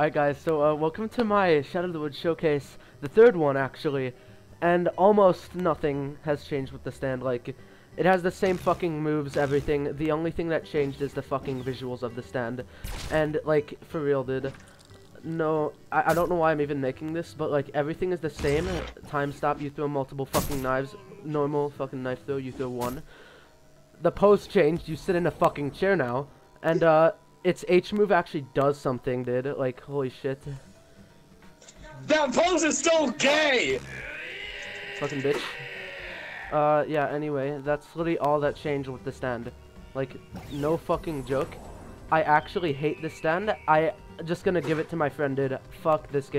Alright guys, so uh, welcome to my Shadow of the World showcase, the third one actually, and almost nothing has changed with the stand, like, it has the same fucking moves, everything, the only thing that changed is the fucking visuals of the stand, and, like, for real, dude, no, I, I don't know why I'm even making this, but, like, everything is the same, time stop, you throw multiple fucking knives, normal fucking knife throw, you throw one, the pose changed, you sit in a fucking chair now, and, uh, its H move actually does something, dude. Like, holy shit. That pose is so gay! Fucking bitch. Uh, yeah, anyway, that's literally all that changed with the stand. Like, no fucking joke. I actually hate this stand. I just gonna give it to my friend, dude. Fuck this game.